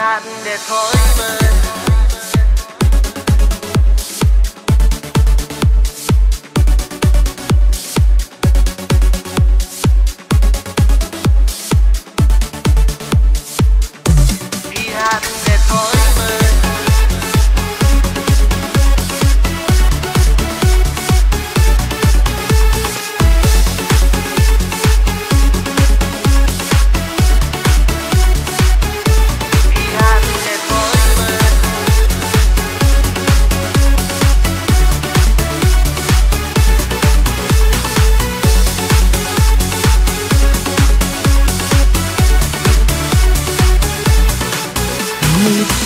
Garten der Träume.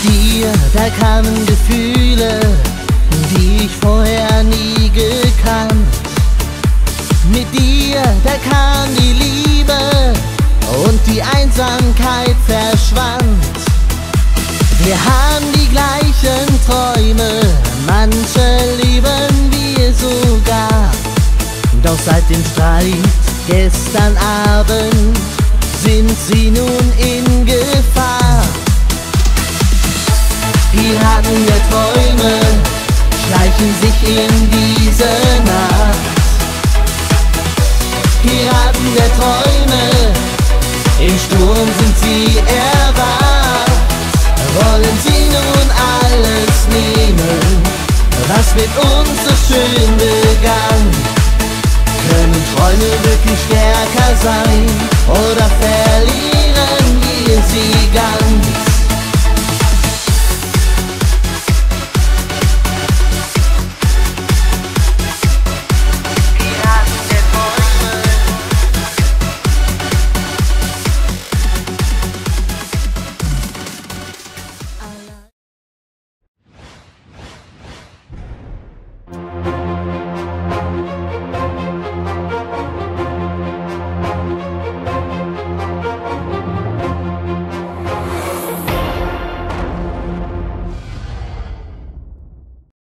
Dir, da kamen Gefühle, die ich vorher nie gekannt. Mit dir, da kam die Liebe und die Einsamkeit verschwand. Wir haben die gleichen Träume, manche lieben wir sogar. Doch seit dem Streit gestern Abend sind sie nun in Gefahr. Piraten der Träume schleichen sich in diese Nacht. Piraten der Träume, im Sturm sind sie erwacht. Wollen sie nun alles nehmen, was mit uns so schön begann? Können Träume wirklich stärker sein oder verlieren?